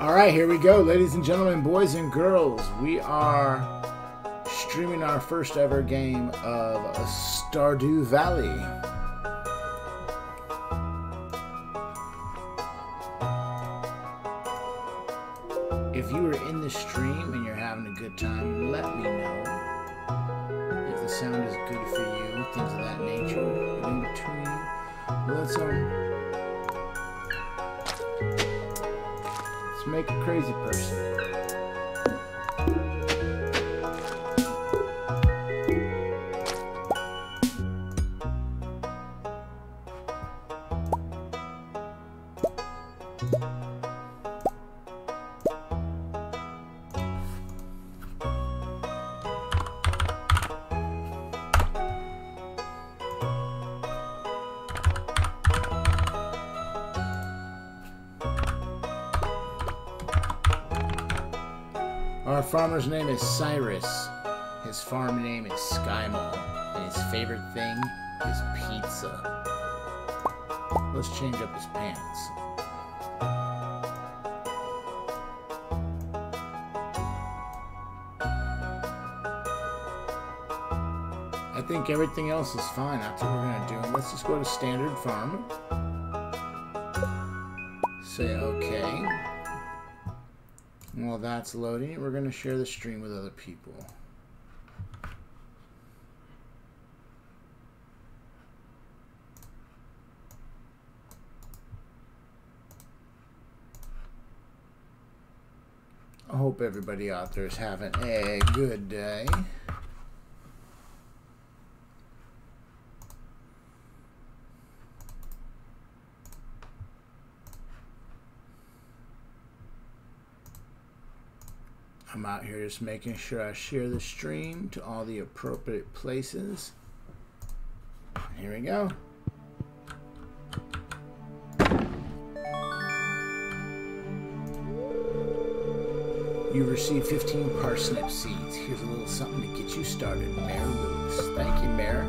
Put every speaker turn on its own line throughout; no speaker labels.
All right, here we go, ladies and gentlemen, boys and girls. We are streaming our first ever game of Stardew Valley. Farmer's name is Cyrus. His farm name is Skymall. And his favorite thing is pizza. Let's change up his pants. I think everything else is fine. That's what we're gonna do. Let's just go to standard farm. Say okay. That's loading, we're going to share the stream with other people. I hope everybody out there is having a good day. I'm out here just making sure I share the stream to all the appropriate places. Here we go. You receive 15 parsnip seeds. Here's a little something to get you started, Mayor Lewis. Thank you, Mayor.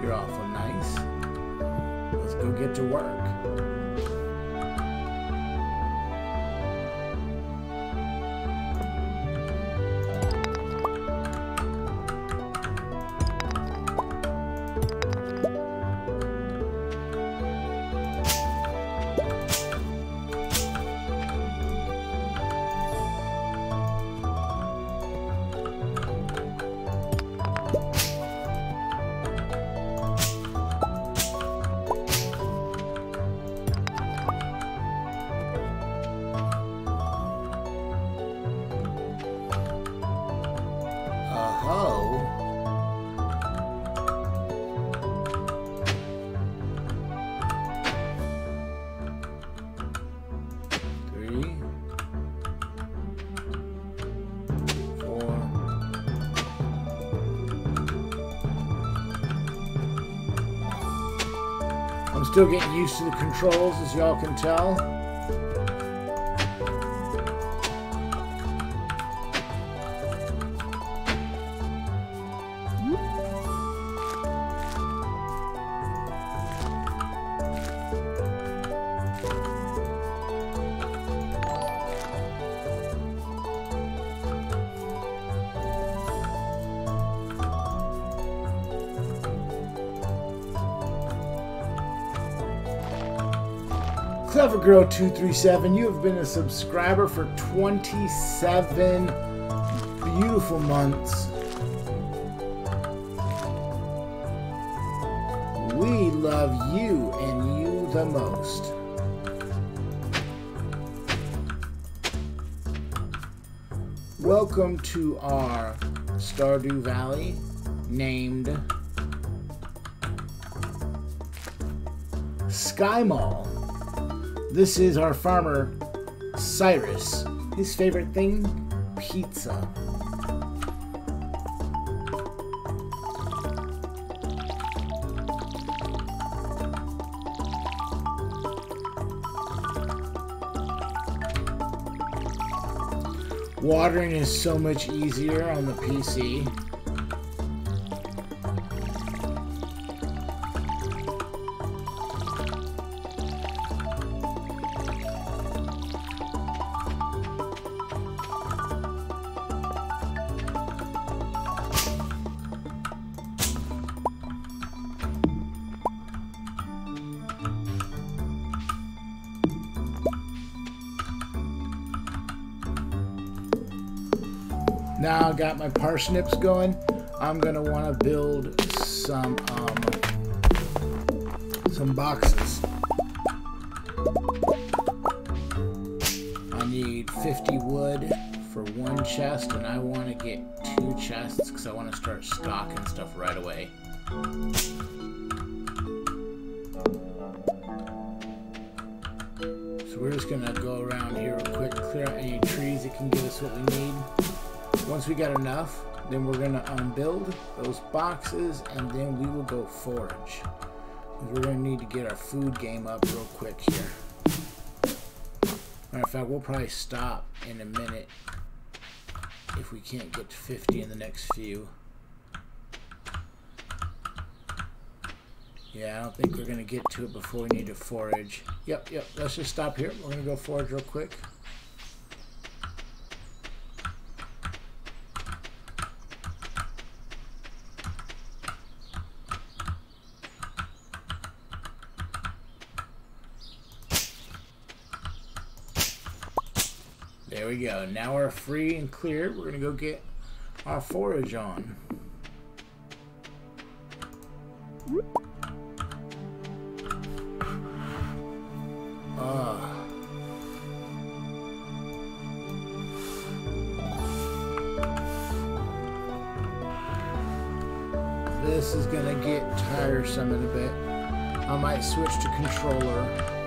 You're awful nice. Let's go get to work. Controls, as y'all can tell. Clever Girl 237, you have been a subscriber for 27 beautiful months. We love you and you the most. Welcome to our Stardew Valley named Sky Mall. This is our farmer, Cyrus. His favorite thing, pizza. Watering is so much easier on the PC. Got my parsnips going. I'm gonna want to build some um, some boxes. I need 50 wood for one chest, and I want to get two chests because I want to start stocking stuff right away. Got enough, then we're gonna unbuild those boxes and then we will go forage. We're gonna need to get our food game up real quick here. Matter of fact, we'll probably stop in a minute if we can't get to 50 in the next few. Yeah, I don't think we're going to get to it before we need to forage. Yep, yep, let's just stop here. We're going to go forage real quick. We go. Now we're free and clear. We're going to go get our forage on. Ah. This is gonna get tiresome in a bit. I might switch to controller.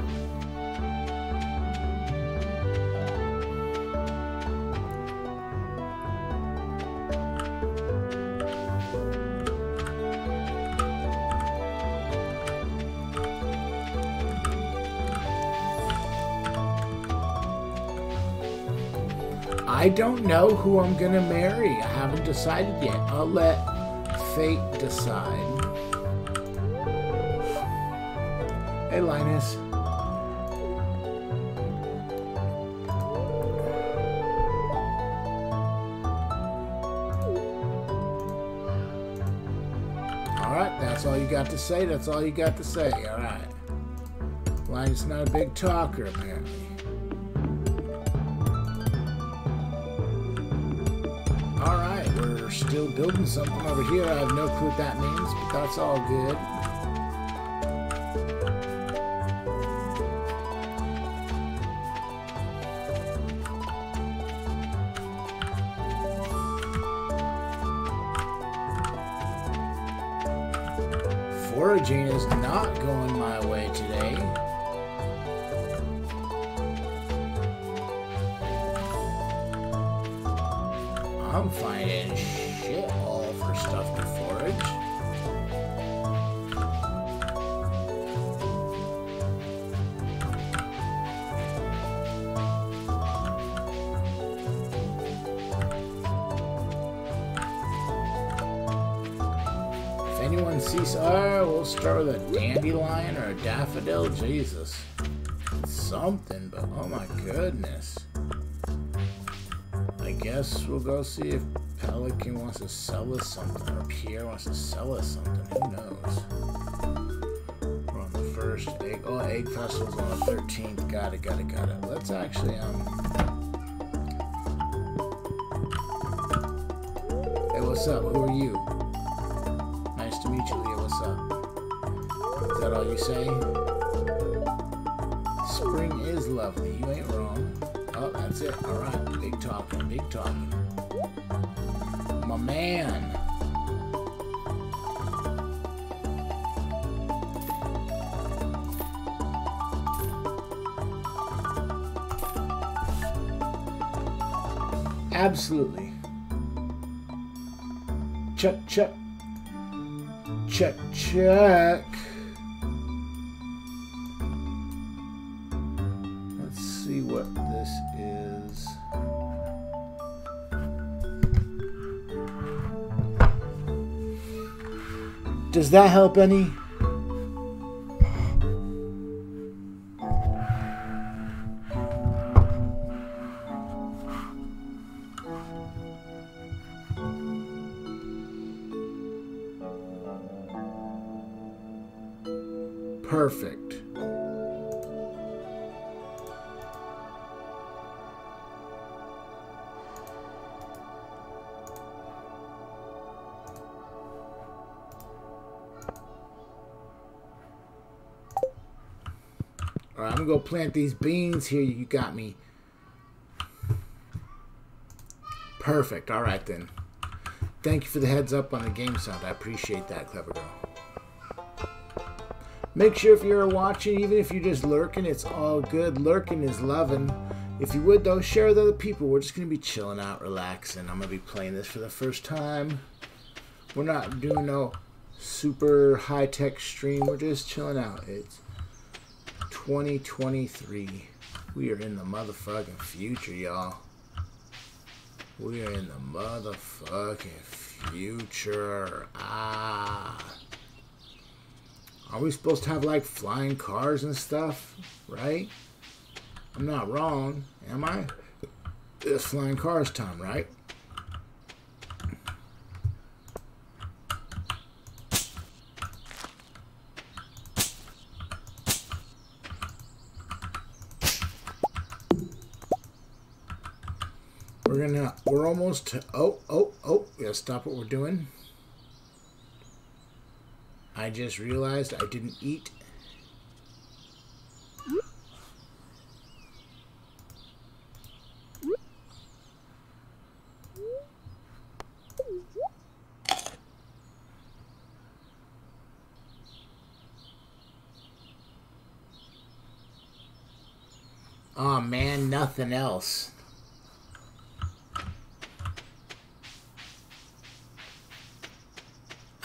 I don't know who I'm gonna marry. I haven't decided yet. I'll let fate decide. Hey, Linus. All right, that's all you got to say. That's all you got to say. All right. Linus not a big talker, apparently. Still building something over here. I have no clue what that means, but that's all good. Something, but oh my goodness. I guess we'll go see if Pelican wants to sell us something, or Pierre wants to sell us something. Who knows? We're on the first egg. Oh, egg festival's on the 13th. Got it, got it, got it. Let's actually, um. Hey, what's up? Who are you? Nice to meet you, Leah. What's up? Is that all you say? It. All right. Big talking. Big talking. My man. Absolutely. Check, check. Check, check. That help any? Plant these beans here. You got me. Perfect. All right then. Thank you for the heads up on the game sound. I appreciate that, clever girl. Make sure if you're watching, even if you're just lurking, it's all good. Lurking is loving. If you would, though, share with other people. We're just going to be chilling out, relaxing. I'm going to be playing this for the first time. We're not doing no super high-tech stream. We're just chilling out. It's 2023. We are in the motherfucking future, y'all. We are in the motherfucking future. Ah. Are we supposed to have like flying cars and stuff? Right? I'm not wrong, am I? It's flying cars time, right? We're gonna, we're almost, oh, oh, oh, we gotta stop what we're doing. I just realized I didn't eat. Oh man, nothing else.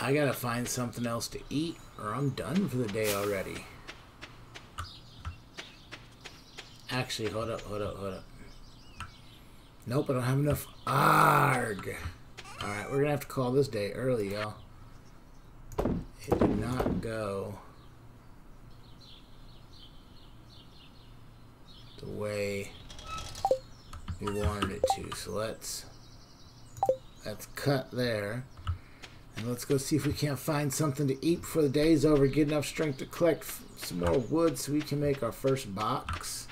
I gotta find something else to eat or I'm done for the day already. Actually, hold up, hold up, hold up. Nope, I don't have enough. Arg! Alright, we're gonna have to call this day early, y'all. It did not go the way we wanted it to. So let's let's cut there. And let's go see if we can't find something to eat before the day's over. Get enough strength to collect some more wood so we can make our first box.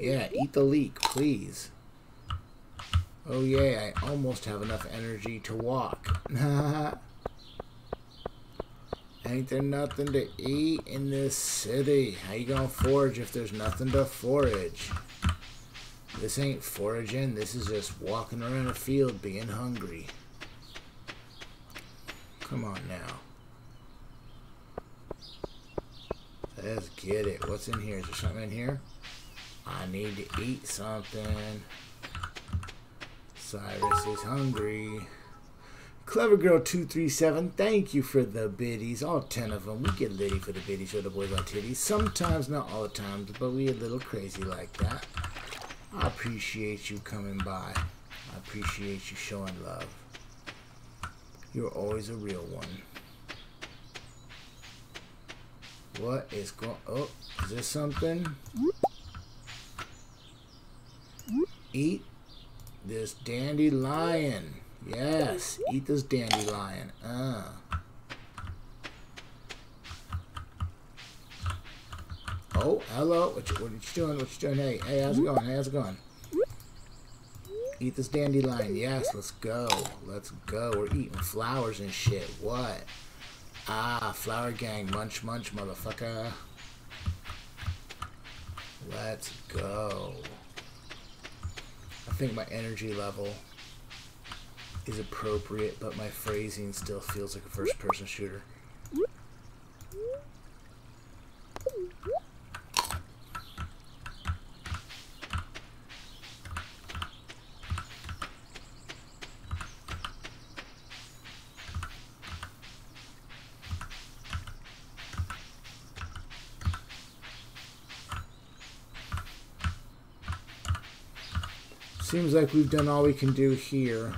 Yeah, eat the leek, please. Oh yeah, I almost have enough energy to walk. Ain't there nothing to eat in this city? How you gonna forage if there's nothing to forage? This ain't foraging, this is just walking around a field being hungry. Come on now. Let's get it. What's in here? Is there something in here? I need to eat something. Cyrus is hungry. Clever Girl 237, thank you for the biddies. All 10 of them. We get litty for the biddies for the boys on titties. Sometimes, not all the times, but we a little crazy like that. I appreciate you coming by. I appreciate you showing love. You're always a real one. What is going... Oh, is this something? Eat this dandelion. Yes, eat this dandelion. Uh. Oh, hello. What you, what you doing? What you doing? Hey, hey, how's it going? How's it going? Eat this dandelion. Yes, let's go. Let's go. We're eating flowers and shit. What? Ah, flower gang. Munch, munch, motherfucker. Let's go. I think my energy level is appropriate, but my phrasing still feels like a first-person shooter. Seems like we've done all we can do here.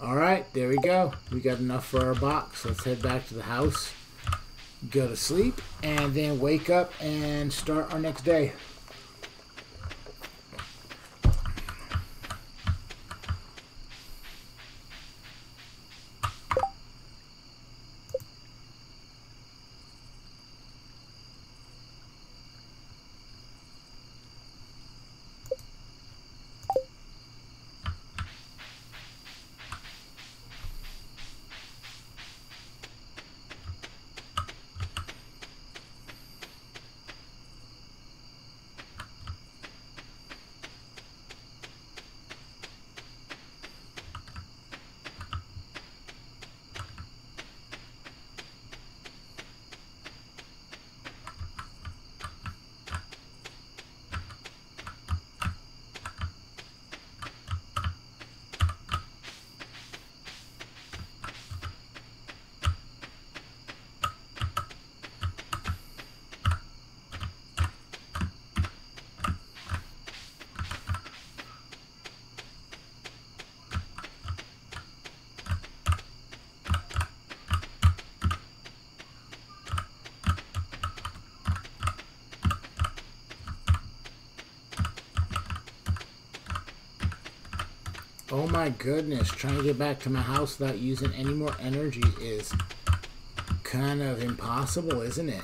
Alright, there we go. We got enough for our box. Let's head back to the house go to sleep, and then wake up and start our next day. My goodness, trying to get back to my house without using any more energy is kind of impossible, isn't it?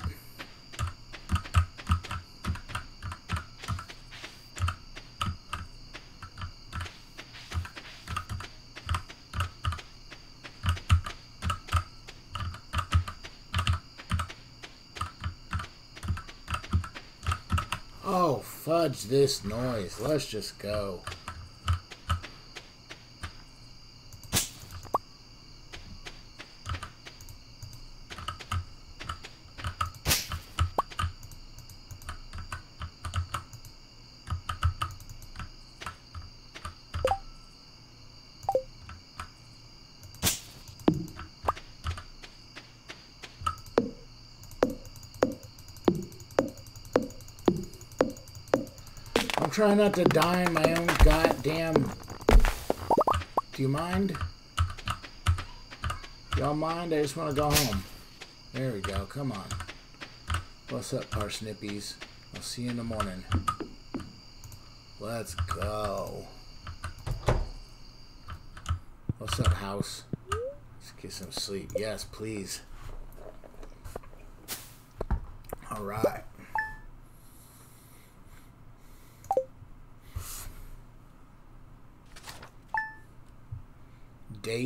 Oh, fudge this noise. Let's just go. Trying not to die in my own goddamn... Do you mind? Y'all mind? I just want to go home. There we go. Come on. What's up, parsnippies? I'll see you in the morning. Let's go. What's up, house? Let's get some sleep. Yes, please. All right.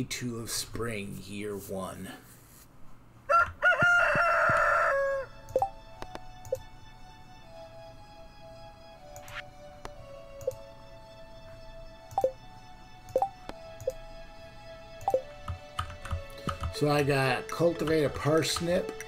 Two of spring, year one. So I got cultivate a parsnip.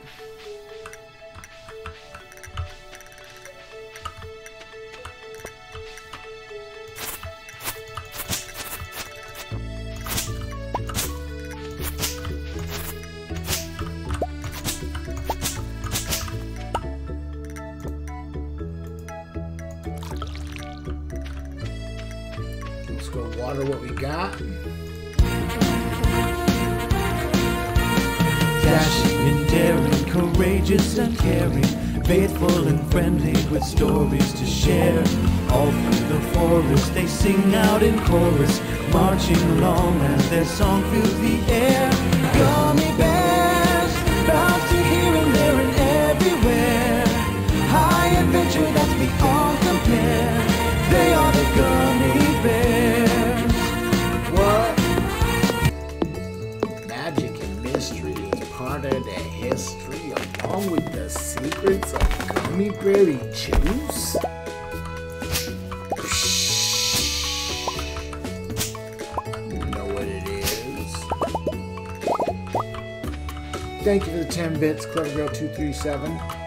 Chorus, marching along as their song fills the air. Gummy bears, bounce to here and there and everywhere. High adventure that's beyond compare. They are the gummy bears.
What? Magic and mystery is part of the history along with the secrets of gummy berry juice. Thank you for the 10 bits, Clever Girl 237.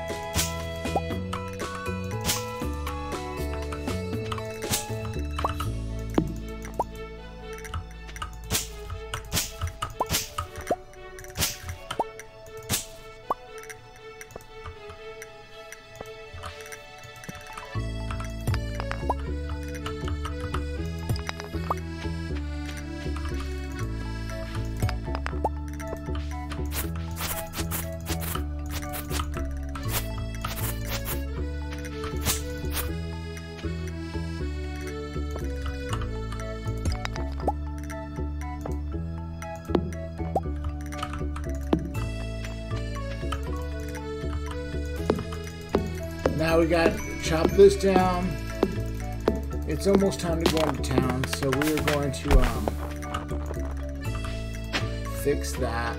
This down. It's almost time to go into town, so we are going to um, fix that,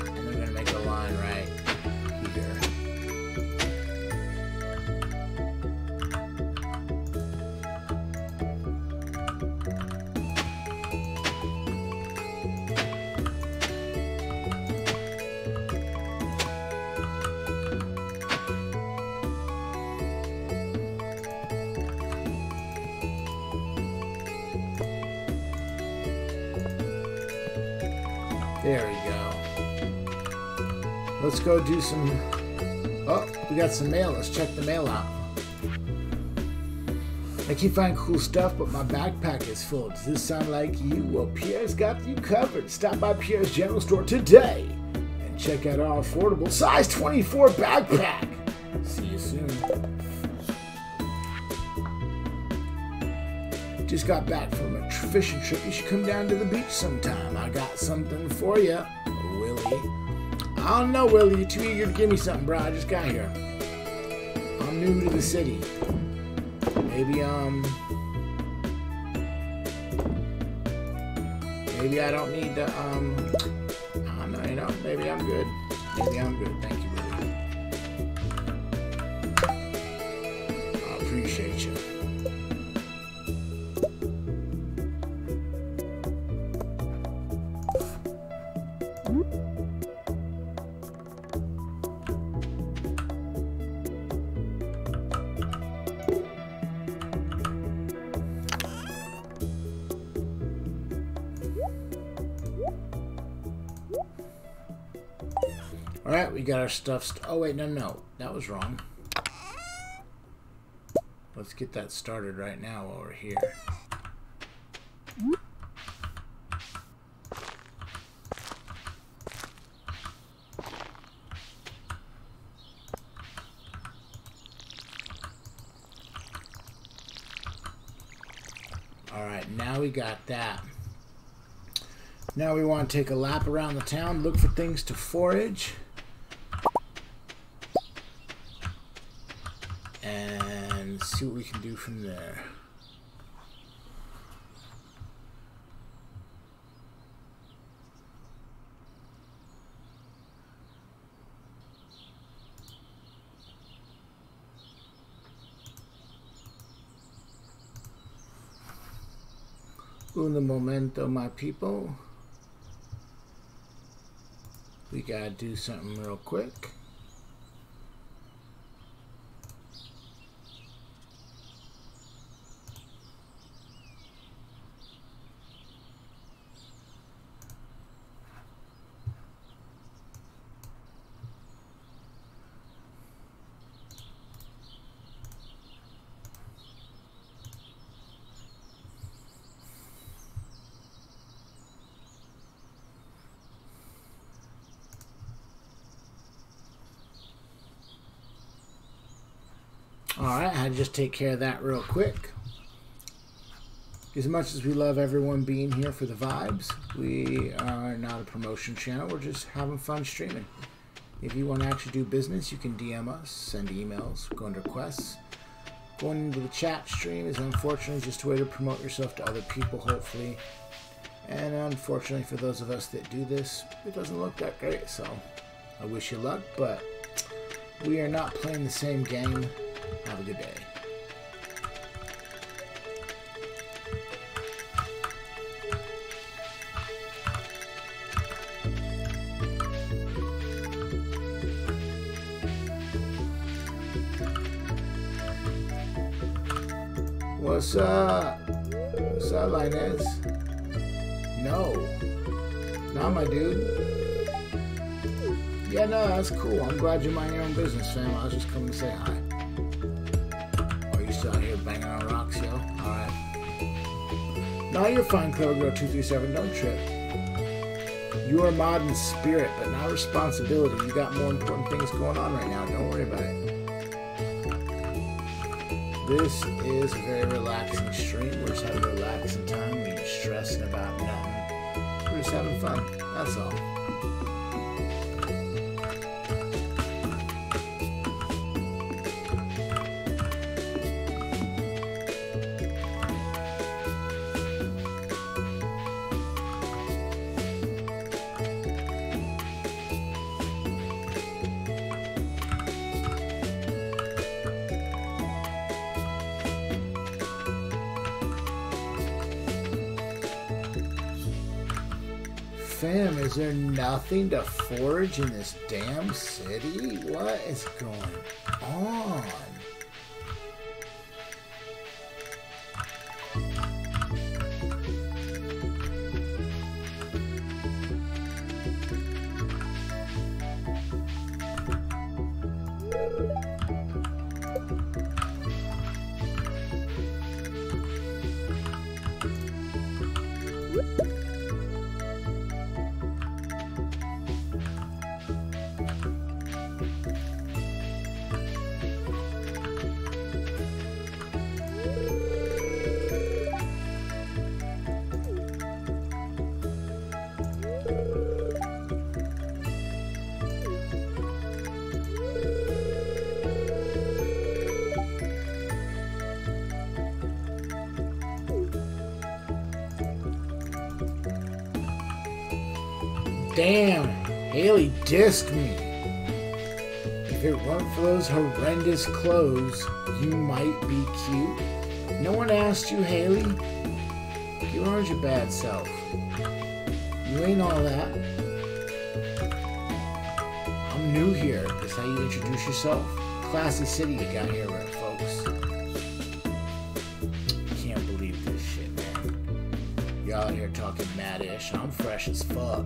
go do some. Oh, we got some mail. Let's check the mail out. I keep finding cool stuff, but my backpack is full. Does this sound like you? Well, Pierre's got you covered. Stop by Pierre's General Store today and check out our affordable size 24 backpack. See you soon. Just got back from a fishing trip. You should come down to the beach sometime. I got something for you, Willie. I don't know, Willie. You're too eager to give me something, bro. I just got here. I'm new to the city. Maybe, um. Maybe I don't need to, um. I don't know, you know. Maybe I'm good. Maybe I'm good. Thank you, got our stuff. St- oh wait, no, no, that was wrong. Let's get that started right now while we're here. All right, now we got that. Now we want to take a lap around the town, look for things to forage. And see what we can do from there. Un momento, my people. We gotta do something real quick. Alright, I just take care of that real quick. As much as we love everyone being here for the vibes, we are not a promotion channel. We're just having fun streaming. If you want to actually do business, you can DM us, send emails, go under quests. Going into the chat stream is unfortunately just a way to promote yourself to other people, hopefully. And unfortunately, for those of us that do this, it doesn't look that great. So I wish you luck, but we are not playing the same game. Have a good day. What's up? What's up, Linus? No. Not my dude. Yeah, no, that's cool. I'm glad you mind your own business, fam. I was just coming to say hi. Alright. No, you're fine, Clever Girl 237. Don't trip. You are mod in spirit, but not responsibility. You got more important things going on right now. Don't worry about it. This is a very relaxing stream. We're just having a relaxing time. We ain't stressing about nothing. We're just having fun. That's all. Nothing to forage in this damn city? What is going on? Damn, Haley dissed me. If it weren't for those horrendous clothes, you might be cute. No one asked you, Haley. You aren't your bad self. You ain't all that. I'm new here. Is how you introduce yourself? Classy city you got here, folks. Can't believe this shit, man. Y'all here talking mad-ish. I'm fresh as fuck.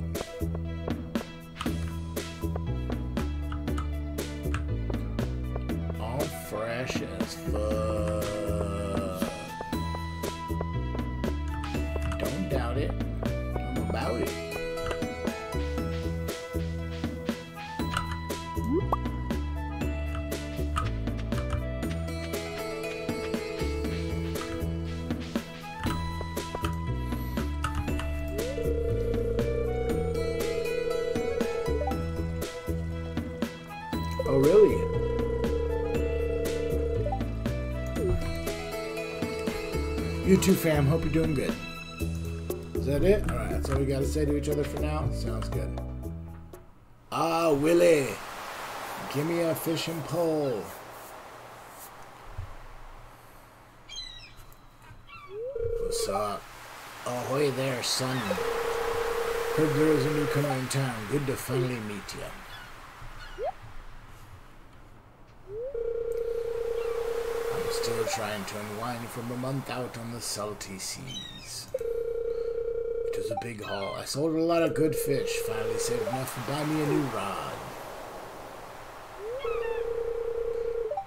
Too, fam. Hope you're doing good. Is that it? All right, that's all we got to say to each other for now. Sounds good. Ah, Willie. Give me a fishing pole. What's up? Ahoy there, son. Heard there was a newcomer in town. Good to finally meet you. I'm still trying to unwind from a month out on the salty seas. It was a big haul. I sold a lot of good fish. Finally saved enough to buy me a new rod.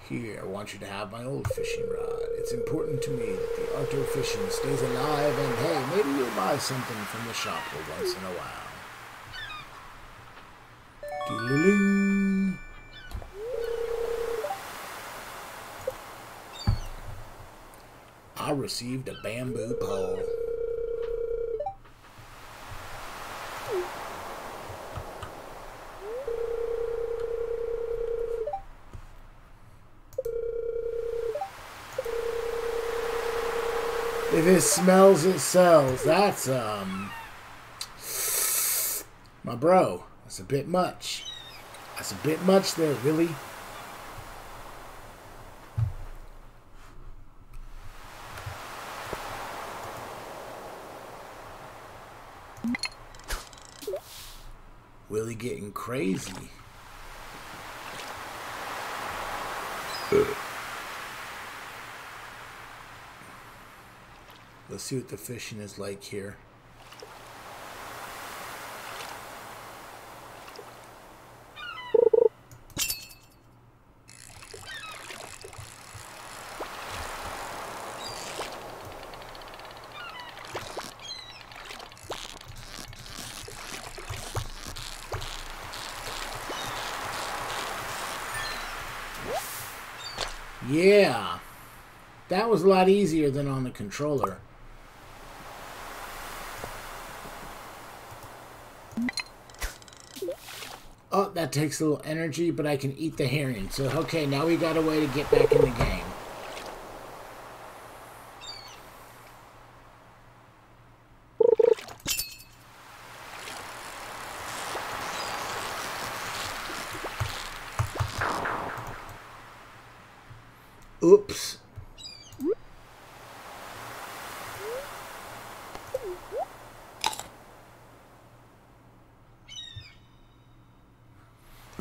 Here, I want you to have my old fishing rod. It's important to me that the art of fishing stays alive, and hey, maybe you'll buy something from the shop once in a while. I received a bamboo pole. If it smells, it sells. That's, um. My bro, that's a bit much. That's a bit much there, really. Getting crazy. Let's see what the fishing is like here. Yeah. That was a lot easier than on the controller. Oh, that takes a little energy, but I can eat the herring. So, okay, now we got a way to get back in the game. Oops.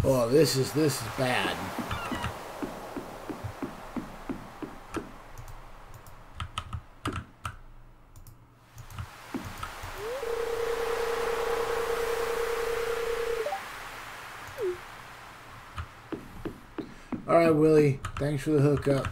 Oh, this is this is bad. All right, Willy. Thanks for the hookup.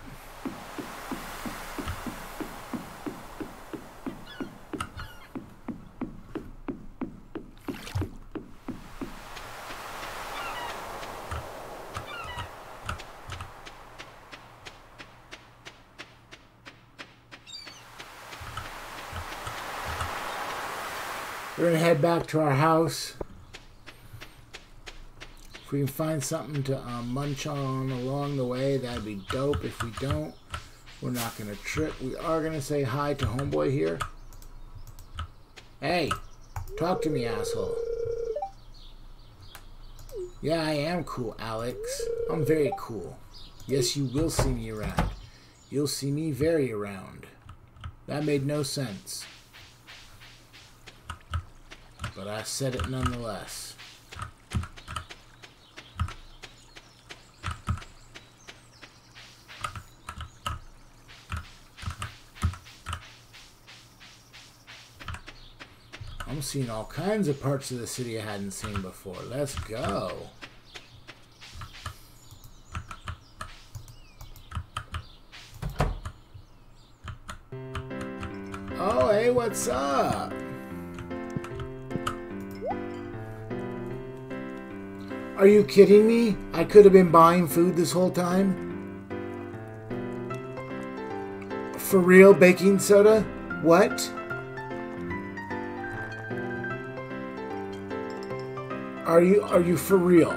We're gonna head back to our house. If we can find something to um, munch on along the way, that'd be dope. If we don't, we're not gonna trip. We are gonna say hi to homeboy here. Hey, talk to me, asshole. Yeah, I am cool, Alex. I'm very cool. Yes, you will see me around. You'll see me very around. That made no sense. But I said it nonetheless. I'm seeing all kinds of parts of the city I hadn't seen before. Let's go. Oh, hey, what's up? Are you kidding me? I could have been buying food this whole time? For real, baking soda? What? Are you are you for real?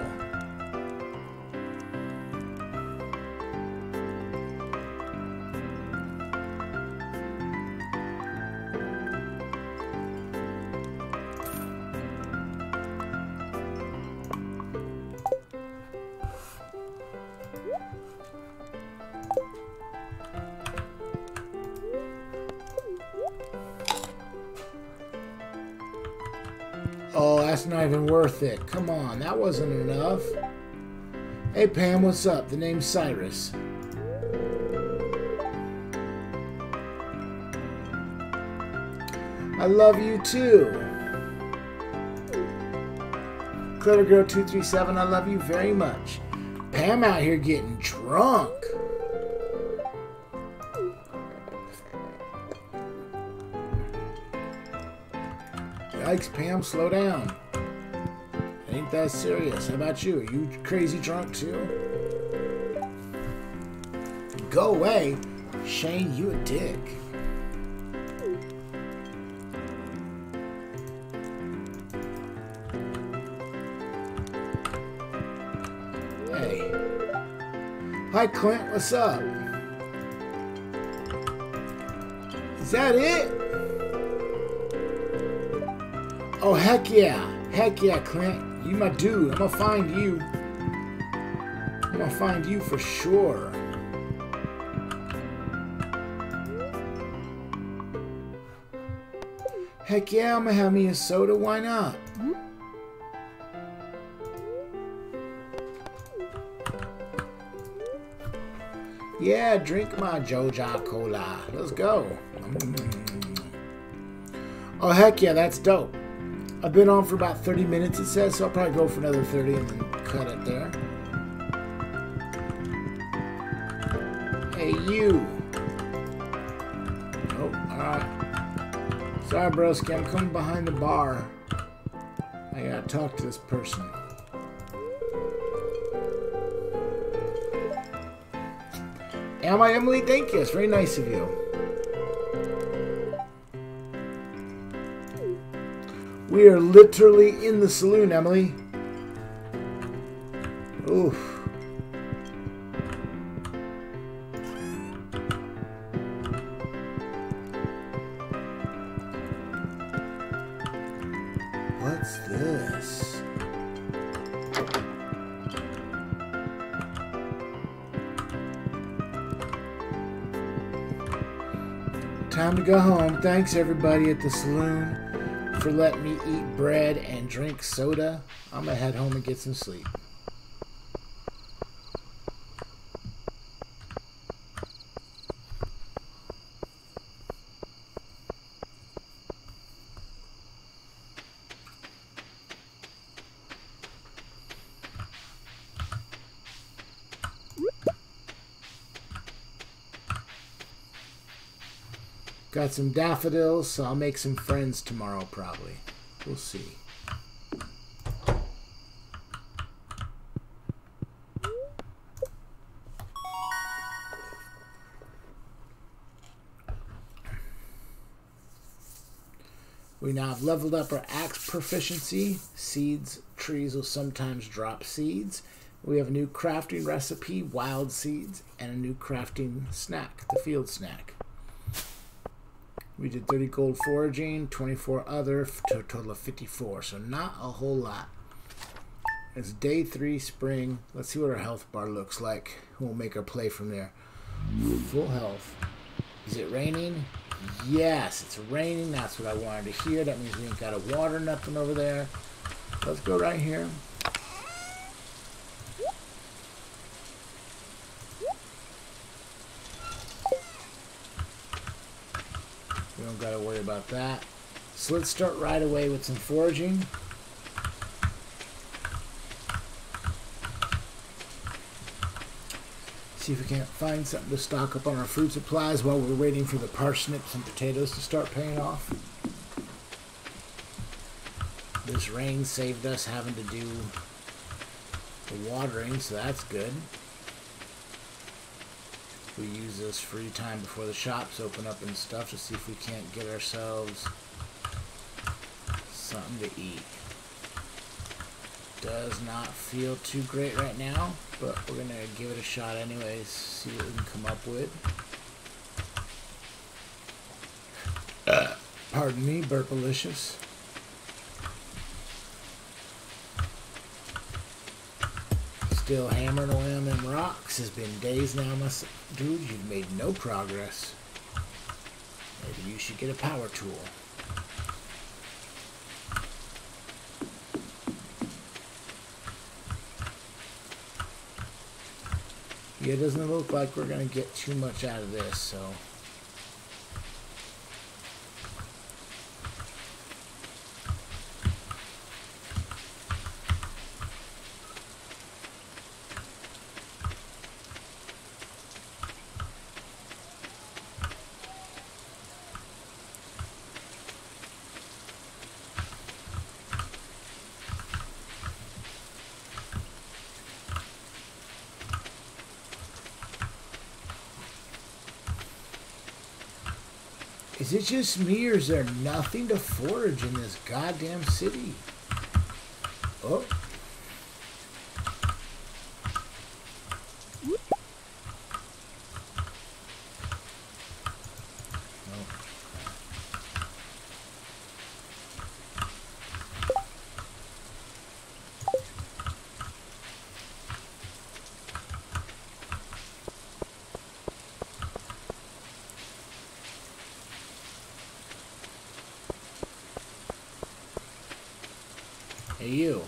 It. Come on, that wasn't enough. Hey Pam, what's up? The name's Cyrus. I love you too. Clever Girl 237, I love you very much. Pam out here getting drunk. Yikes, Pam, slow down. Ain't that serious. How about you? Are you crazy drunk too? Go away. Shane, you a dick. Hey. Hi, Clint. What's up? Is that it? Oh, heck yeah. Heck yeah, Clint. You my dude. I'm gonna find you. I'm gonna find you for sure. Heck yeah, I'm gonna have me a soda. Why not? Yeah, drink my Joja Cola. Let's go. Mm. Oh, heck yeah, that's dope. I've been on for about 30 minutes, it says, so I'll probably go for another 30 and then cut it there. Hey, you. Oh, alright. Sorry, broski, I'm coming behind the bar. I gotta talk to this person. Am I Emily? Thank you. It's very nice of you. We are literally in the saloon, Emily. Oof. What's this? Time to go home. Thanks everybody at the saloon for letting me eat bread and drink soda. I'm gonna head home and get some sleep. Got some daffodils, so I'll make some friends tomorrow probably. We'll see. We now have leveled up our axe proficiency. Seeds, trees will sometimes drop seeds. We have a new crafting recipe, wild seeds, and a new crafting snack, the field snack. We did 30 gold foraging, 24 other, to a total of 54. So not a whole lot. It's day three, spring. Let's see what our health bar looks like. We'll make our play from there. Full health. Is it raining? Yes, it's raining. That's what I wanted to hear. That means we ain't got a water nothing over there. Let's go right here. We don't got to worry about that. So let's start right away with some foraging. See if we can't find something to stock up on our food supplies while we're waiting for the parsnips and potatoes to start paying off. This rain saved us having to do the watering, so that's good. We use this free time before the shops open up and stuff to see if we can't get ourselves something to eat. Does not feel too great right now, but we're gonna give it a shot anyways, see what we can come up with. Uh, pardon me, burpalicious. Still hammering away on them rocks. It's been days now, my dude. You've made no progress. Maybe you should get a power tool. Yeah, it doesn't look like we're going to get too much out of this, so... Is it just me or is there nothing to forage in this goddamn city? Oh. Hey, you.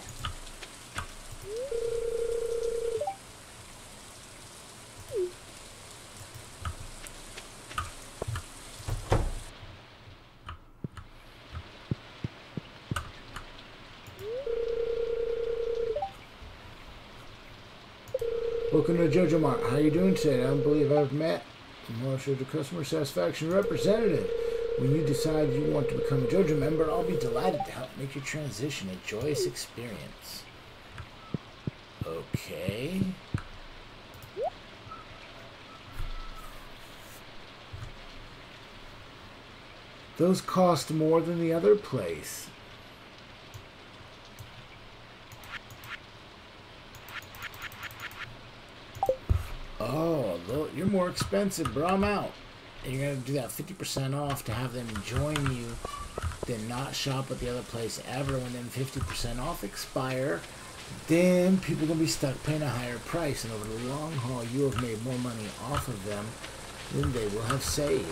Welcome to JojaMart. How are you doing today? I don't believe I've met Marshall, the customer satisfaction representative. When you decide you want to become a Joja member, I'll be delighted to help make your transition a joyous experience. Okay. Those cost more than the other place. More expensive, bro. I'm out and you're going to do that 50% off to have them join you, then not shop at the other place ever. When then 50% off expire, then people are going to be stuck paying a higher price. And over the long haul, you have made more money off of them than they will have saved.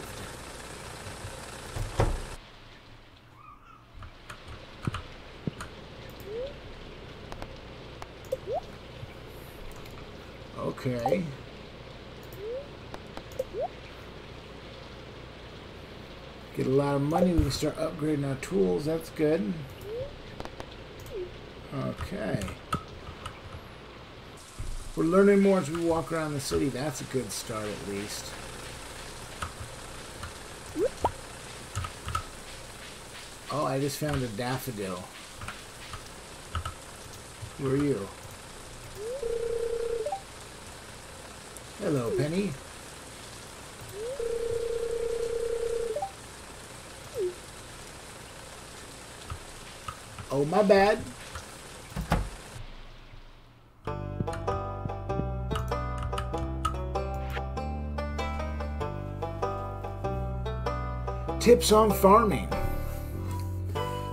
Okay. Get a lot of money. We can start upgrading our tools. That's good. Okay. We're learning more as we walk around the city. That's a good start, at least. Oh, I just found a daffodil. Who are you? Hello, Penny. Oh, my bad. Tips on farming.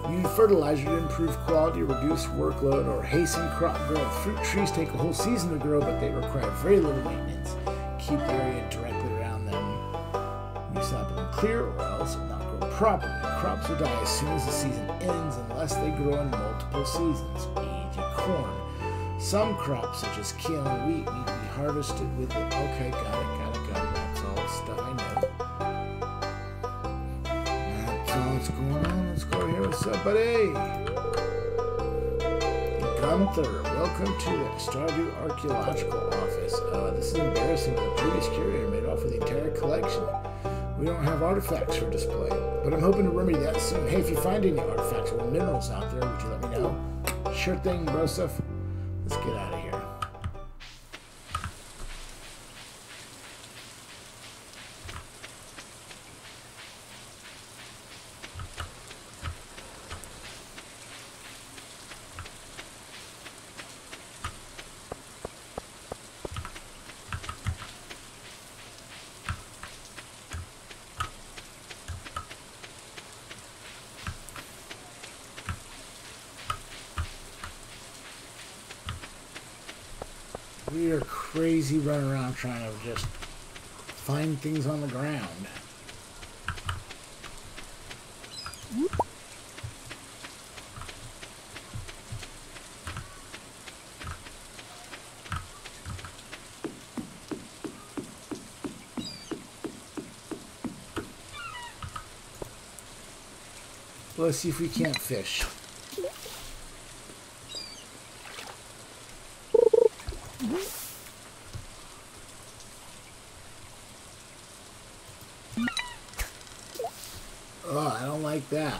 Using fertilizer to improve quality, reduce workload, or hasten crop growth. Fruit trees take a whole season to grow, but they require very little maintenance. Keep the area directly around them. You Use them clear, or else it will not grow properly. Crops will die as soon as the season ends unless they grow in multiple seasons, e.g., corn. Some crops, such as kale and wheat, need to be harvested with it. Okay, got it, got it, got it. That's all stuff I know. That's all that's going on. Let's go here. What's up, buddy? Gunther, welcome to the Stardew Archaeological Office. Uh, this is embarrassing, the previous curator made off with the entire collection. We don't have artifacts for display, but I'm hoping to remedy that soon. Hey, if you find any artifacts or minerals out there, would you let me know? Sure thing, Broseph. Let's get out of here. We are crazy running around trying to just find things on the ground. Let's see if we can't fish. Oh, I don't like that.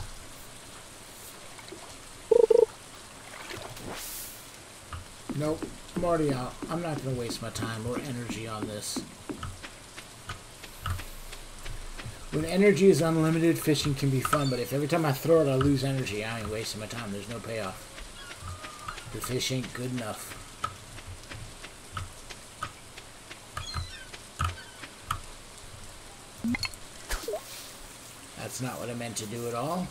Nope, I'm already out. I'm not going to waste my time or energy on this. When energy is unlimited, fishing can be fun, but if every time I throw it I lose energy, I ain't wasting my time. There's no payoff. The fish ain't good enough. That's not what I meant to do at all.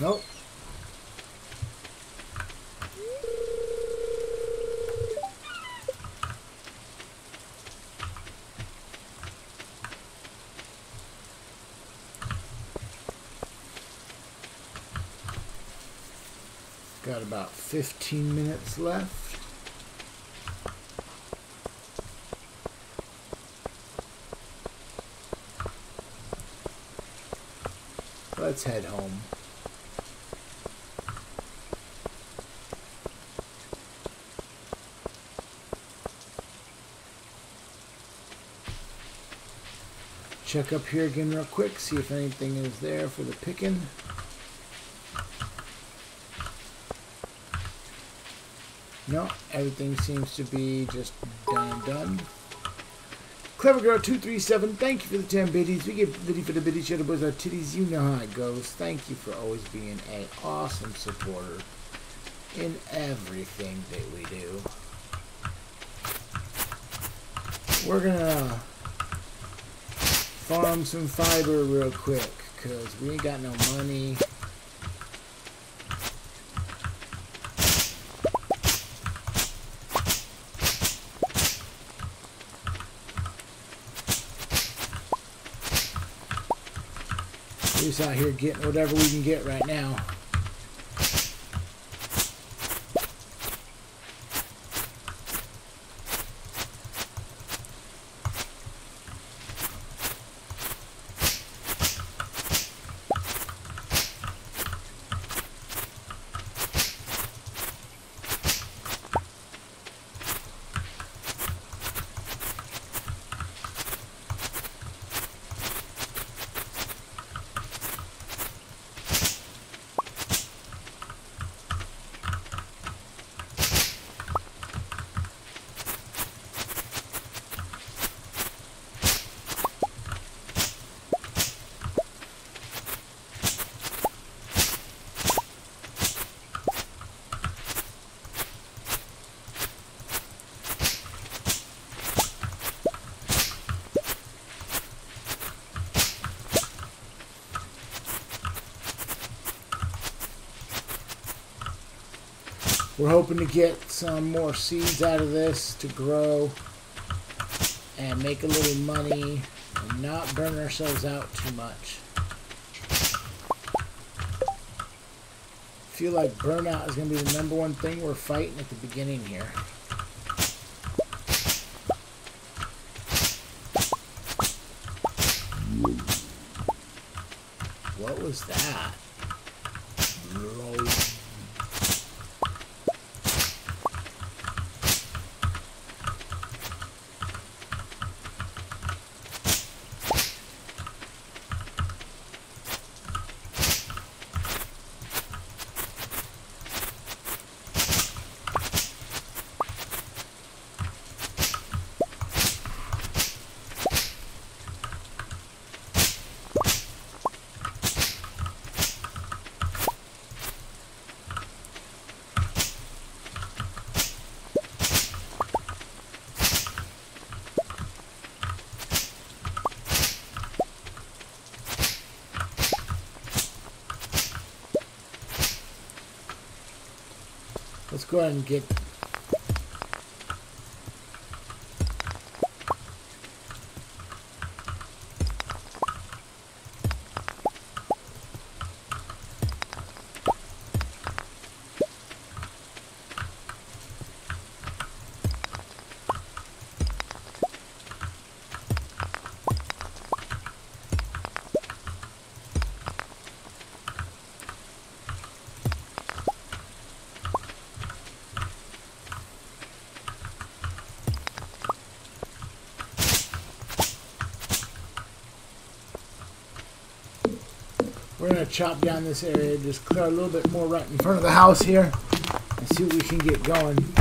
Nope. Got about 15 minutes left. Let's head home. Check up here again real quick, see if anything is there for the picking. No, everything seems to be just done done. Clever Girl 237, thank you for the 10 biddies. We get biddy for the biddy show boys our titties. You know how it goes. Thank you for always being an awesome supporter in everything that we do. We're gonna farm some fiber real quick because we ain't got no money. Just out here getting whatever we can get right now. We're hoping to get some more seeds out of this to grow and make a little money and not burn ourselves out too much. feel like burnout is going to be the number one thing we're fighting at the beginning here. What was that? Let's go ahead and get We're to chop down this area, just clear a little bit more right in front of the house here, and see what we can get going.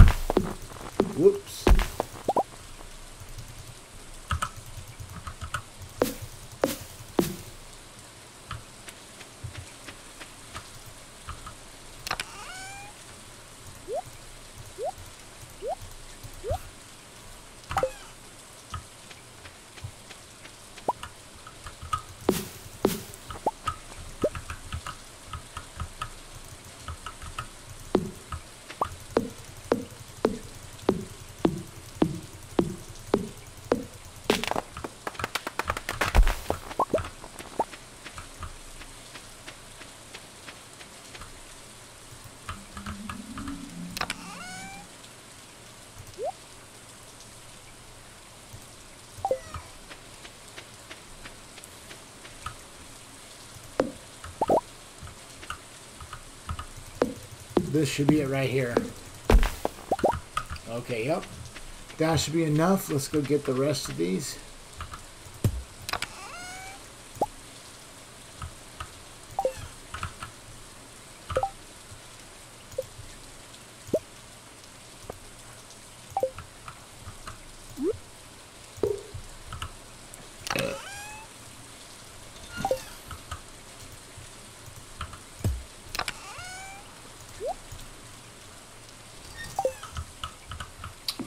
This should be it right here. Okay, yep. That should be enough. Let's go get the rest of these.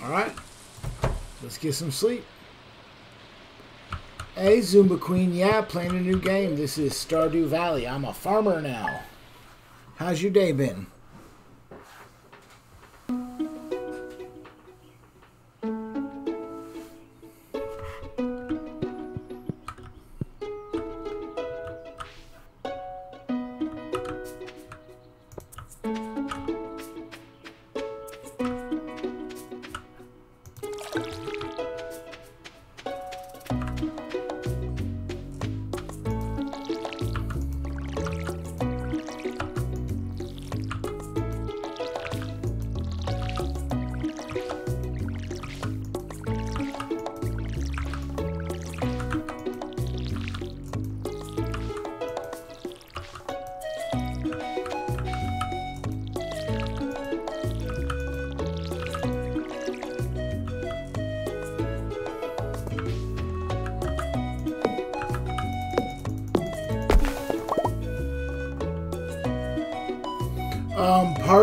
Alright. Let's get some sleep. Hey, Zumba Queen. Yeah, playing a new game. This is Stardew Valley. I'm a farmer now. How's your day been?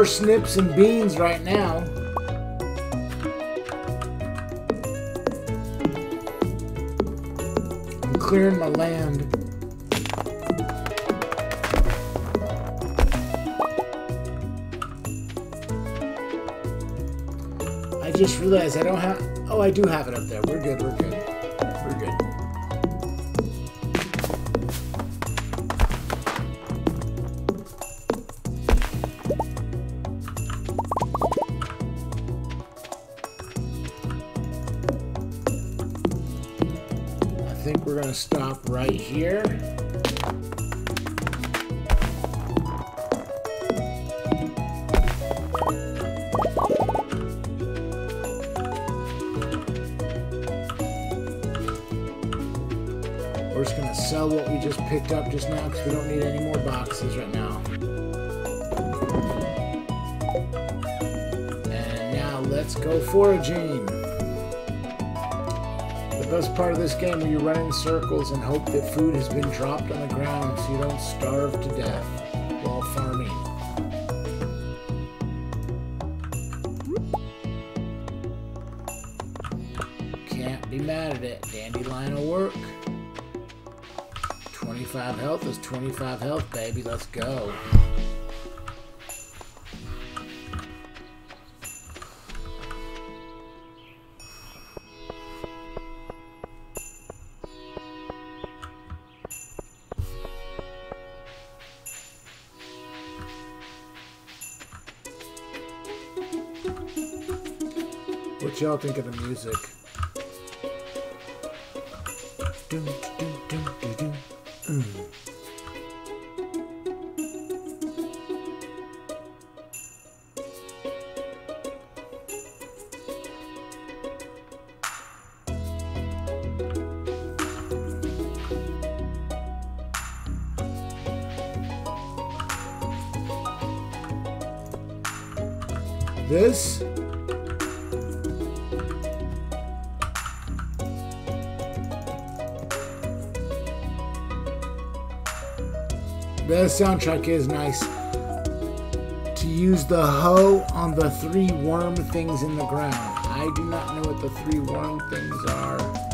Parsnips and beans right now. I'm clearing my land. I just realized I don't have. Oh, I do have it up there. We're good. We're good. Right here. We're just gonna sell what we just picked up just now because we don't need any more boxes right now. And now let's go foraging. Part of this game where you run in circles and hope that food has been dropped on the ground so you don't starve to death while farming. Can't be mad at it. Dandelion will work. 25 health is 25 health, baby. Let's go. Y'all think of the music? Dun, soundtrack is nice. To use the hoe on the three worm things in the ground. I do not know what the three worm things are.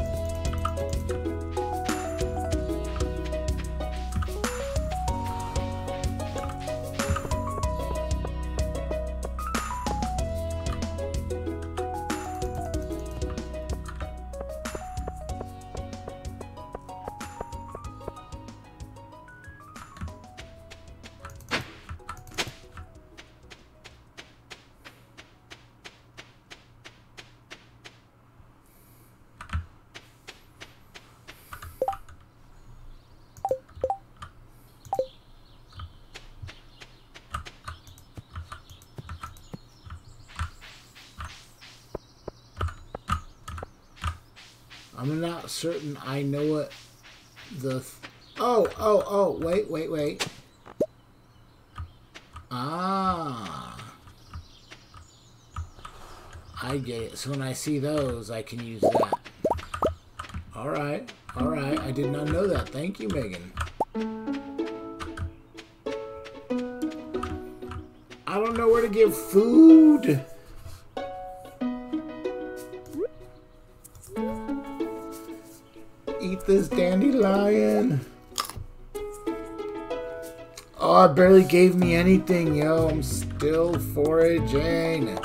I know what the. Th- oh, oh, oh, wait, wait, wait. Ah. I get it. So when I see those, I can use that. Alright, alright. I did not know that. Thank you, Megan. I don't know where to give food. Oh, it barely gave me anything, yo. I'm still foraging.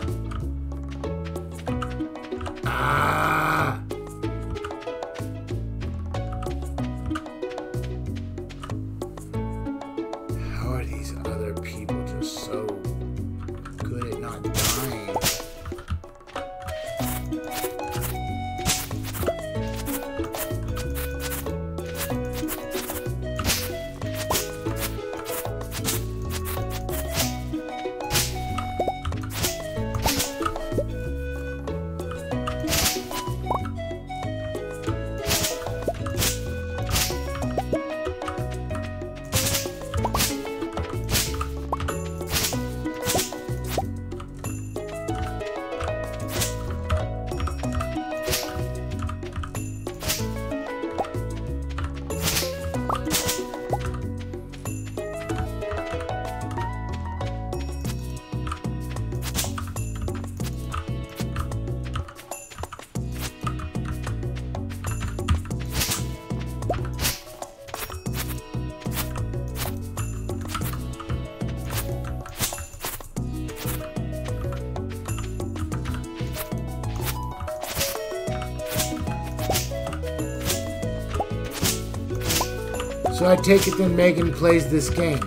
I take it then Megan plays this game.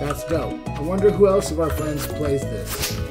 That's dope. I wonder who else of our friends plays this.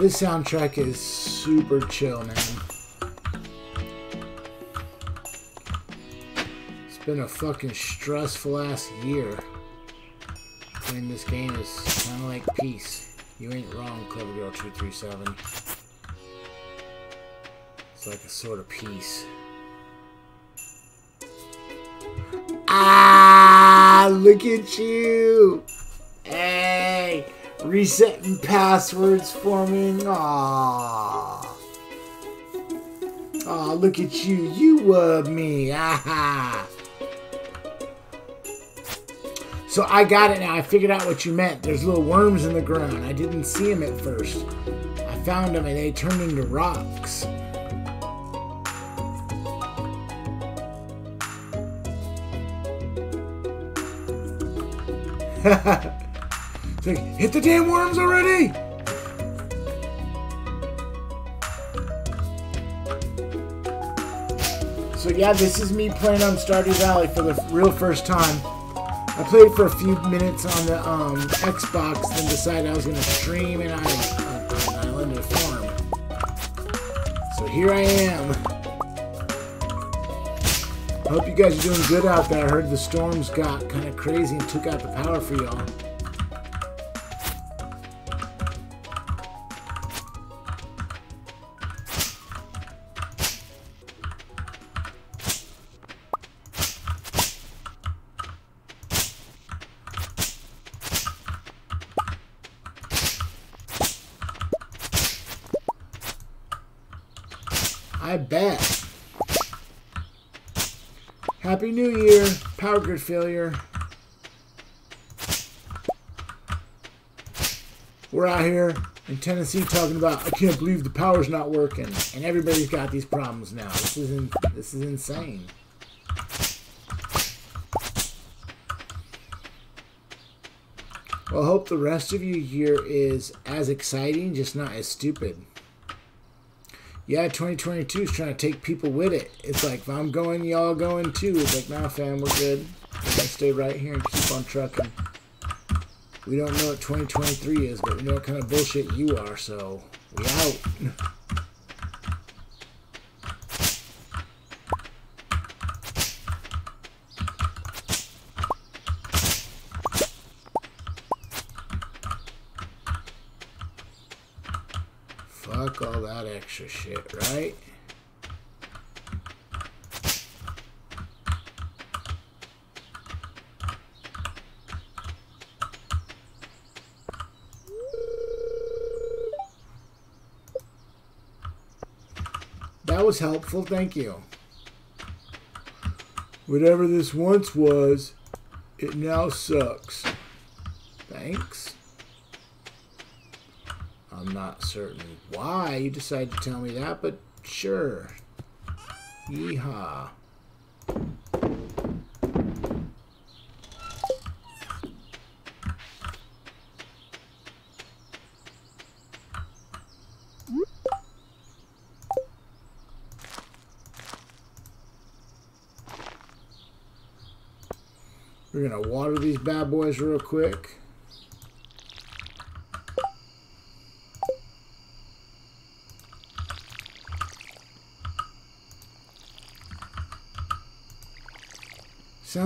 This soundtrack is super chill, man. It's been a fucking stressful ass year. Playing this game is kind of like peace. You ain't wrong, Clever Girl 237. It's like a sort of peace. Ah, look at you. Hey, resetting passwords for me. Aww. Aw, look at you. You were me. Aha. So I got it now. I figured out what you meant. There's little worms in the ground. I didn't see them at first. I found them and they turned into rocks. Like, hit the damn worms already! So yeah, this is me playing on Stardew Valley for the real first time. I played for a few minutes on the um, Xbox, then decided I was going to stream and I on Island of Farm. So here I am. Hope you guys are doing good out there. I heard the storms got kind of crazy and took out the power for y'all. Failure. We're out here in Tennessee talking about I can't believe the power's not working, and everybody's got these problems now. This is in, this is insane. Well, I hope the rest of you here is as exciting, just not as stupid yeah, 2022 is trying to take people with it. It's like, if I'm going, y'all going too. It's like, nah, fam, we're good. We're going to stay right here and keep on trucking. We don't know what 2023 is, but we know what kind of bullshit you are, so we out. Fuck all that extra shit, right? That was helpful, thank you. Whatever this once was, it now sucks. Thanks. I'm not certain why you decided to tell me that, but sure. Yeehaw. We're going to water these bad boys real quick.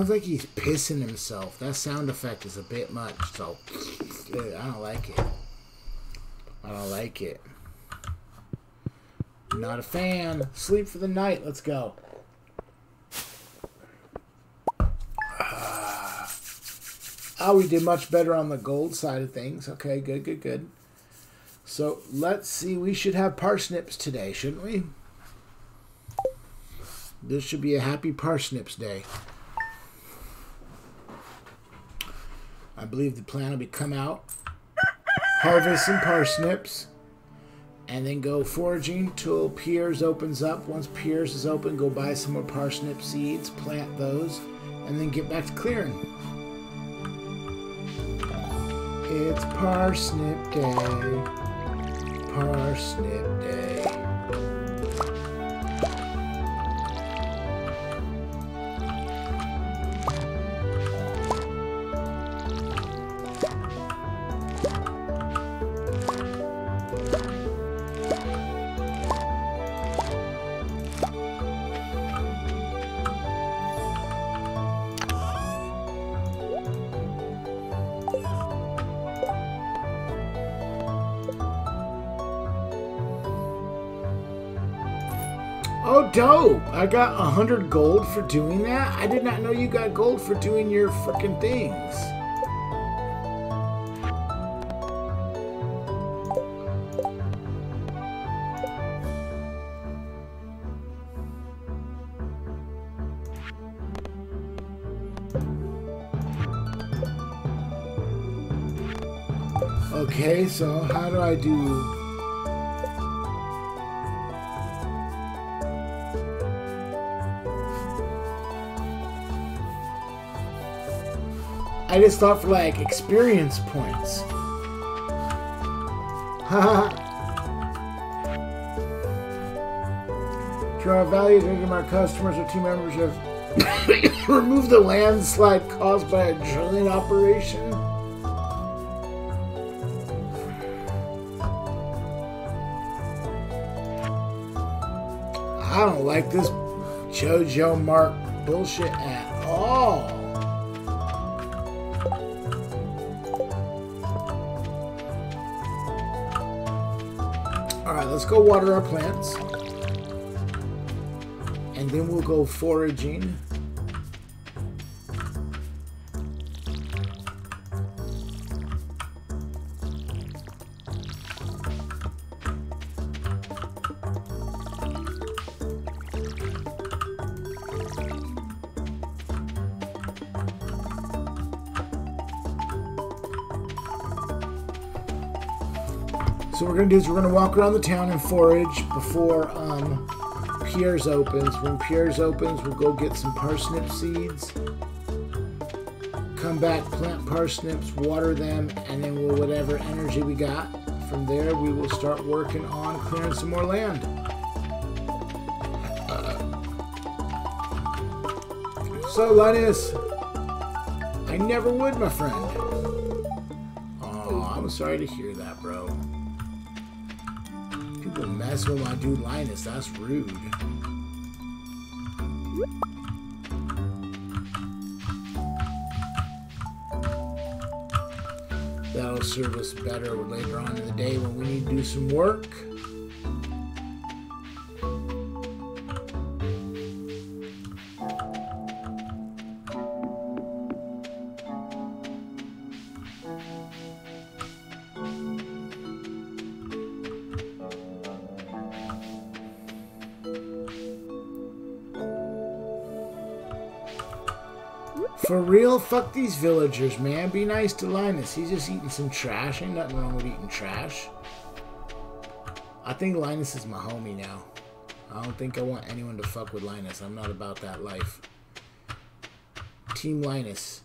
Sounds like he's pissing himself. That sound effect is a bit much, so I don't like it. I don't like it. Not a fan. Sleep for the night. Let's go. Oh, we did much better on the gold side of things. Okay, good, good, good. So let's see. We should have parsnips today, shouldn't we? This should be a happy parsnips day. Believe the plan will be come out, harvest some parsnips, and then go foraging till Pierre's opens up. Once Pierre's is open, go buy some more parsnip seeds, plant those, and then get back to clearing. It's parsnip day. Parsnip day. Oh, dope! I got a hundred gold for doing that. I did not know you got gold for doing your freaking things. Okay, so how do I do I just thought for like experience points. Haha. to our customers or team members have removed the landslide caused by a drilling operation. I don't like this JojaMart bullshit at let's go water our plants. And then we'll go foraging. Gonna do is we're gonna walk around the town and forage before um, Pierre's opens. When Pierre's opens, we'll go get some parsnip seeds. Come back, plant parsnips, water them, and then we'll whatever energy we got from there, we will start working on clearing some more land. So Linus, I never would, my friend. Oh, I'm sorry to hear that, bro. Mess with my dude Linus. That's rude. That'll serve us better later on in the day when we need to do some work. Fuck these villagers, man. Be nice to Linus. He's just eating some trash. Ain't nothing wrong with eating trash. I think Linus is my homie now. I don't think I want anyone to fuck with Linus. I'm not about that life. Team Linus.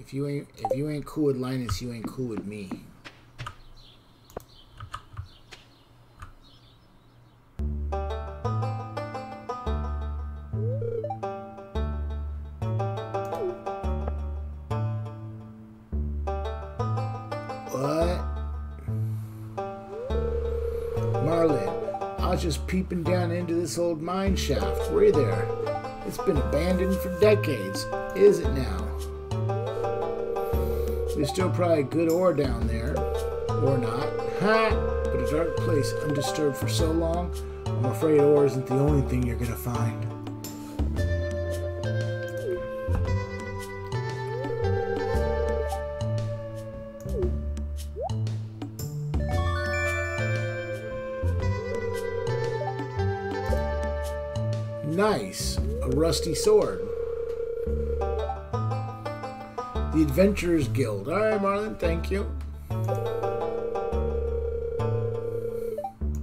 If you ain't if you ain't cool with Linus, you ain't cool with me. Peeping down into this old mine shaft. Were there? It's been abandoned for decades. Is it now? There's still probably good ore down there. Or not. Ha! But a dark place undisturbed for so long, I'm afraid ore isn't the only thing you're gonna find. Rusty sword. The Adventurers Guild. All right, Marlon, thank you.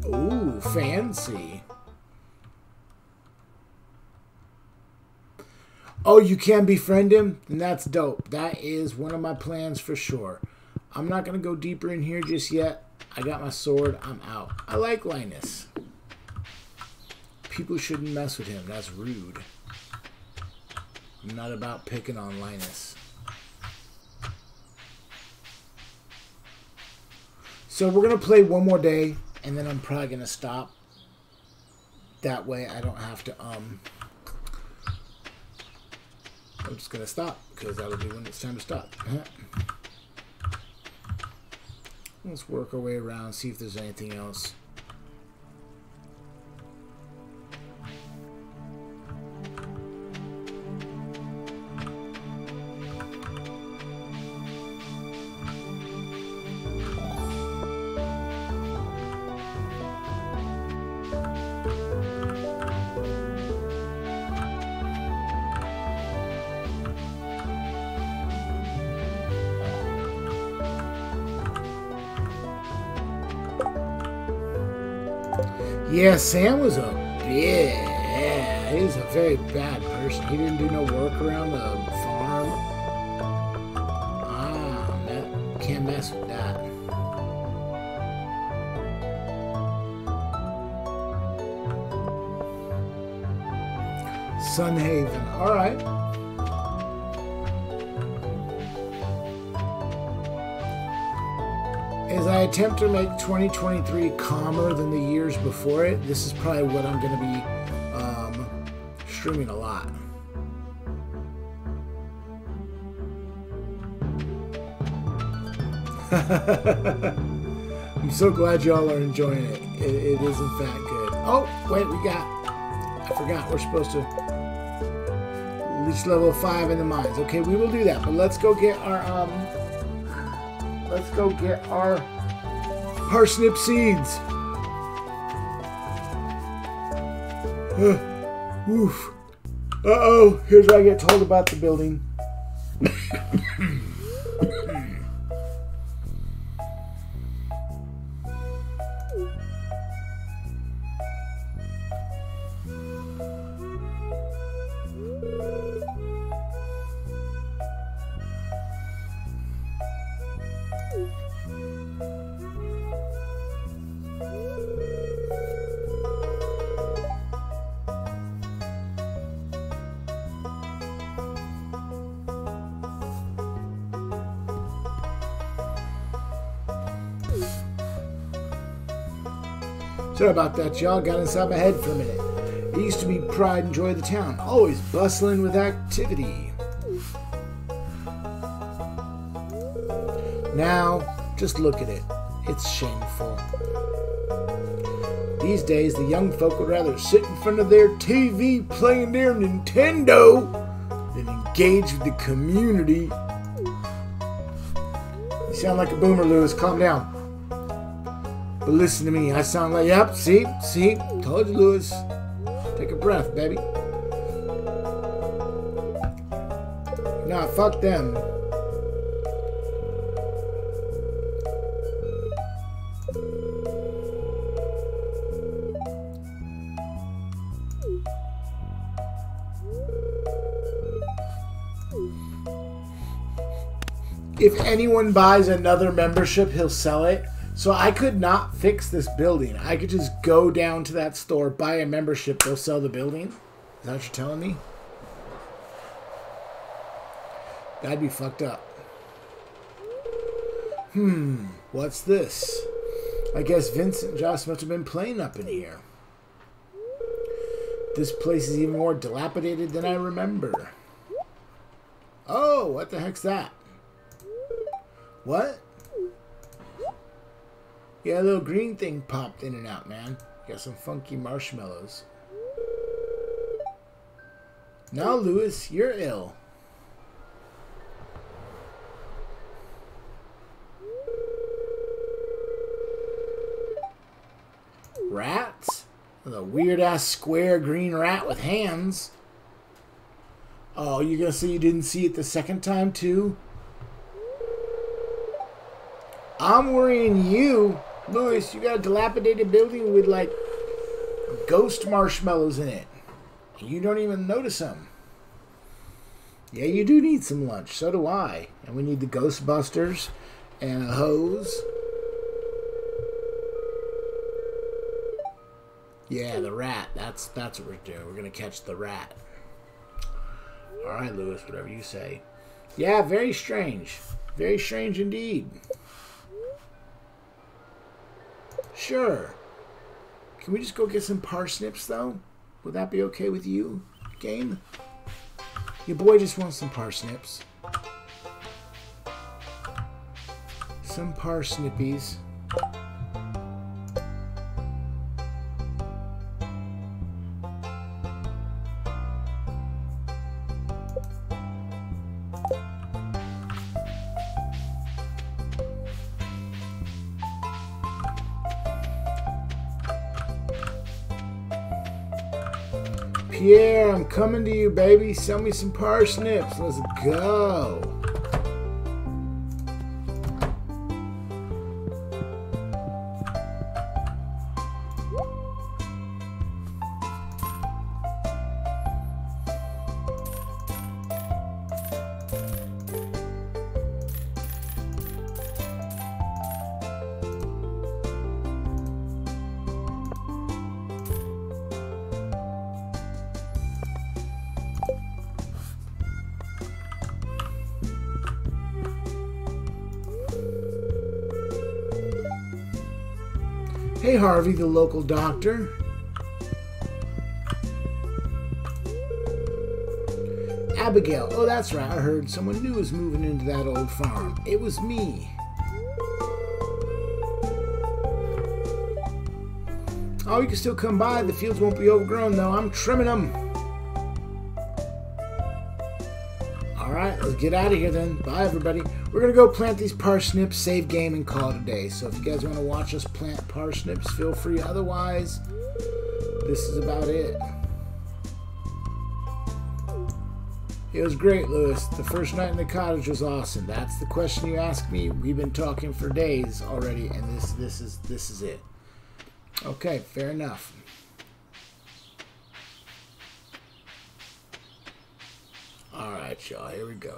Ooh, fancy. Oh, you can befriend him? Then that's dope. That is one of my plans for sure. I'm not going to go deeper in here just yet. I got my sword. I'm out. I like Linus. People shouldn't mess with him. That's rude. Not about picking on Linus. So we're going to play one more day, and then I'm probably going to stop. That way I don't have to, um... I'm just going to stop, because that'll be when it's time to stop. Let's work our way around, see if there's anything else. Sam was a yeah, he was a very bad person. He didn't do no work around the farm. Ah, man, can't mess with that. Sunhaven. All right. Attempt to make 2023 calmer than the years before it, this is probably what I'm going to be um, streaming a lot. I'm so glad y'all are enjoying it. it. It is, in fact, good. Oh, wait, we got. I forgot. We're supposed to reach level 5 in the mines. Okay, we will do that. But let's go get our. um. Let's go get our parsnip seeds. Uh, oof. Uh oh, here's where I get told about the building. Sorry about that, y'all. Got inside my head for a minute. It used to be pride and joy of the town, always bustling with activity. Now, just look at it. It's shameful. These days, the young folk would rather sit in front of their TV playing their Nintendo than engage with the community. You sound like a boomer, Lewis. Calm down. But listen to me. I sound like, yep, see, see, told you, Lewis. Take a breath, baby. Nah, fuck them. If anyone buys another membership, he'll sell it. So I could not fix this building. I could just go down to that store, buy a membership, they'll sell the building. Is that what you're telling me? That'd be fucked up. Hmm, what's this? I guess Vincent and Josh must have been playing up in here. This place is even more dilapidated than I remember. Oh, what the heck's that? What? Yeah, a little green thing popped in and out, man. Got some funky marshmallows. Now, Lewis, you're ill. Rats? The weird ass square green rat with hands. Oh, you're gonna say you didn't see it the second time too? I'm worrying you, Lewis. You got a dilapidated building with like ghost marshmallows in it. And you don't even notice them. Yeah, you do need some lunch. So do I. And we need the Ghostbusters and a hose. Yeah, the rat. That's that's what we're doing. We're gonna catch the rat. All right, Lewis. Whatever you say. Yeah, very strange. Very strange indeed. Sure. Can we just go get some parsnips, though? Would that be okay with you, game? Your boy just wants some parsnips. Some parsnippies. Coming to you, baby. Sell me some parsnips. Let's go. Harvey, the local doctor. Abigail. Oh, that's right. I heard someone new is moving into that old farm. It was me. Oh, you can still come by. The fields won't be overgrown, though. I'm trimming them. All right, let's get out of here then. Bye, everybody. We're going to go plant these parsnips, save game, and call it a day. So if you guys want to watch us plant parsnips, feel free. Otherwise, this is about it. It was great, Lewis. The first night in the cottage was awesome. That's the question you asked me. We've been talking for days already, and this this is this is it. Okay, fair enough. All right, y'all. Here we go.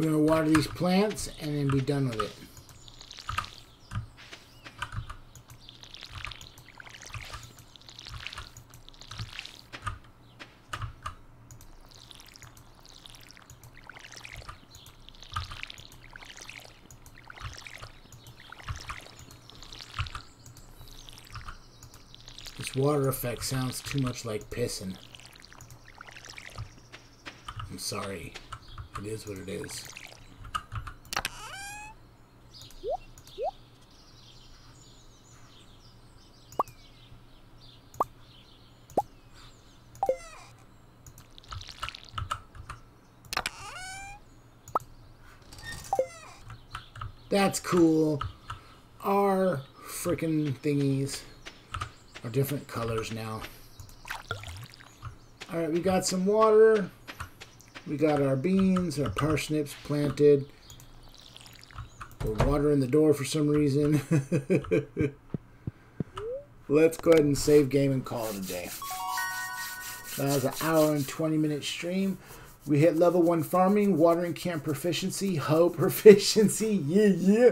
We're going to water these plants and then be done with it. This water effect sounds too much like pissing. I'm sorry. It is what it is. That's cool. Our freaking thingies are different colors now. Alright, we got some water. We got our beans, our parsnips planted. We're watering the door for some reason. Let's go ahead and save game and call it a day. That was an hour and 20 minute stream. We hit level 1 farming, watering camp proficiency, hoe proficiency, yeah, yeah.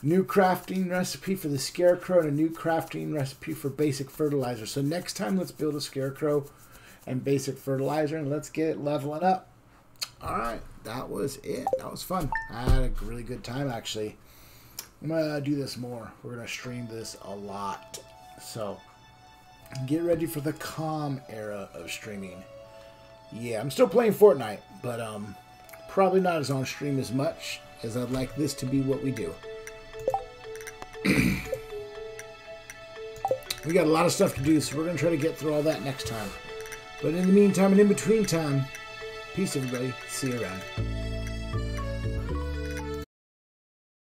New crafting recipe for the scarecrow and a new crafting recipe for basic fertilizer. So next time, let's build a scarecrow and basic fertilizer and let's get it leveling up. All right, that was it. That was fun. I had a really good time actually. I'm gonna do this more. We're gonna stream this a lot. So get ready for the calm era of streaming. Yeah, I'm still playing Fortnite, but um probably not as on stream as much as I'd like this to be what we do. we got a lot of stuff to do, so we're gonna try to get through all that next time. But in the meantime and in between time, peace everybody. See you around.